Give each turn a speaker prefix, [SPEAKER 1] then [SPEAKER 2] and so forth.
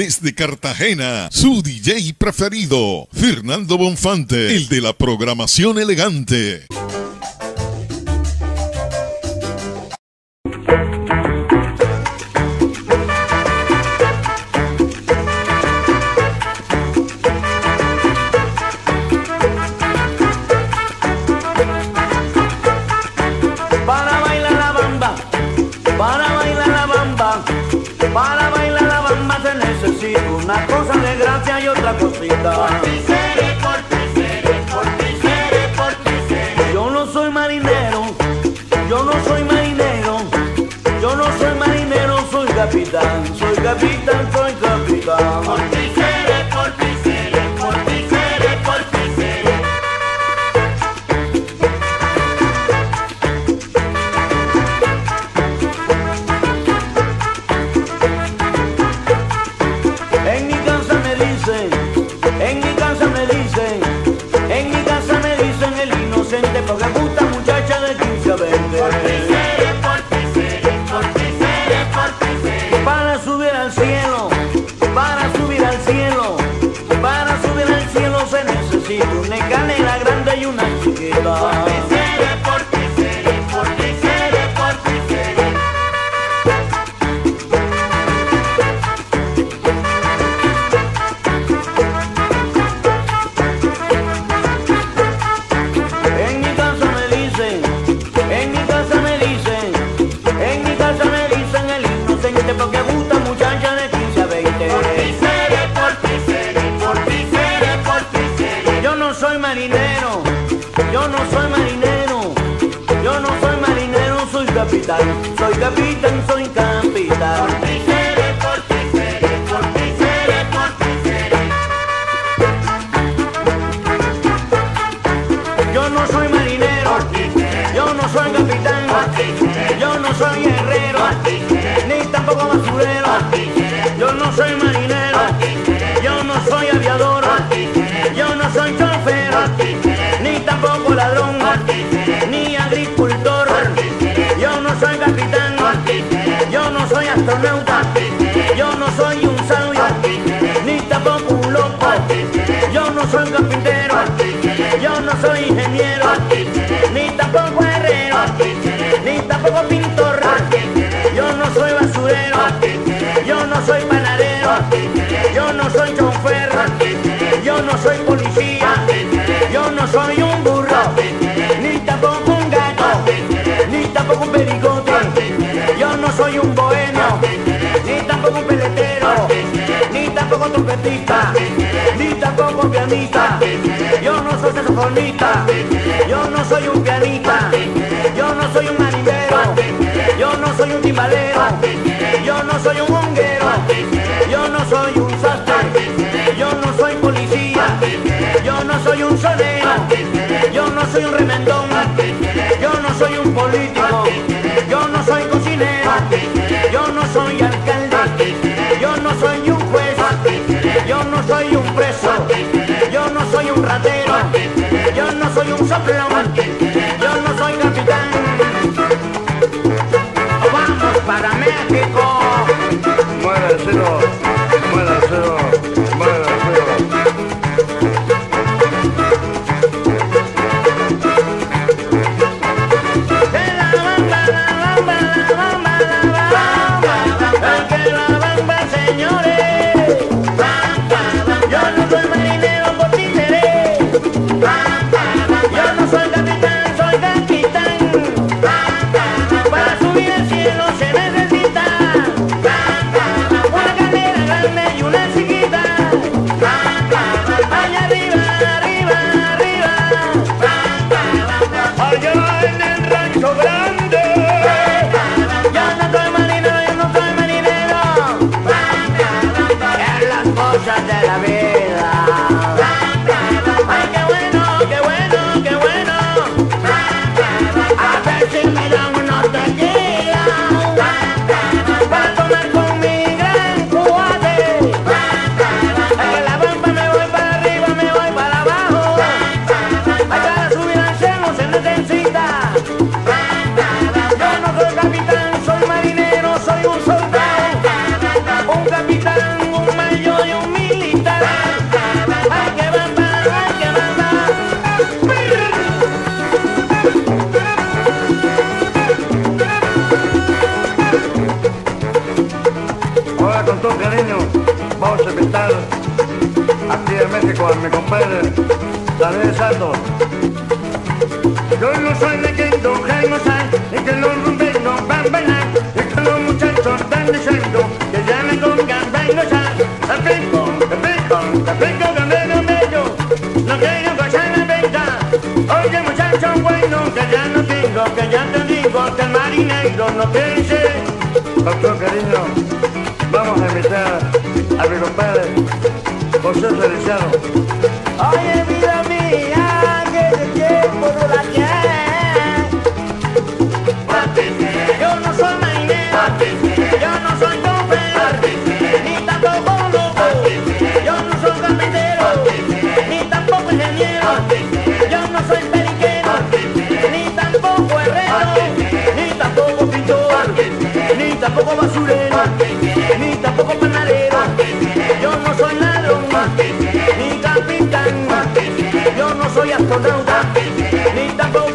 [SPEAKER 1] Desde Cartagena, su DJ preferido, Fernando Bonfante, el de la programación elegante.
[SPEAKER 2] Una cosa de gracia y otra cosita. Yo no soy marinero, yo no soy marinero, yo no soy marinero, soy capitán, soy capitán, soy al cielo, para subir al cielo, para subir al cielo se necesita una escalera grande y una marinero, yo no soy marinero, soy capitán, soy capitán, soy capitán. Yo no soy marinero, yo no soy capitán, yo no soy soy carpintero, yo no soy ingeniero, ni tampoco herrero, ni tampoco pintor. Yo no soy basurero, yo no soy panadero, yo no soy chofer, yo no soy policía, yo no soy un burro, ni tampoco un gato, ni tampoco un pericote. Yo no soy un bohemio, ni tampoco un peletero, ni tampoco un trompetista, saxofonista, yo no soy un pianista, yo no soy un marinero, yo no soy un timbalero, yo no soy un honguero, yo no soy un sastre, yo no soy policía, yo no soy un sonero, yo no soy un remendón, yo no soy un político, yo no soy cocinero, yo no soy alcalde, yo no soy un juez, yo no soy un preso, yo no
[SPEAKER 3] invitar aquí en México a mi compadre David.
[SPEAKER 2] Yo no soy de que no Jaime y que los rumberos van a bailar y que los muchachos están diciendo que ya me congan van a gozar. Te pico, te pico, te pico gamero bello, no quiero pasar la venta. Oye muchacho bueno, que ya no tengo, que ya te digo que el marinero no.
[SPEAKER 3] Con todo cariño vamos a invitar a mi compadre José Feliciano.
[SPEAKER 2] Oye vida soy astronauta, ni tampoco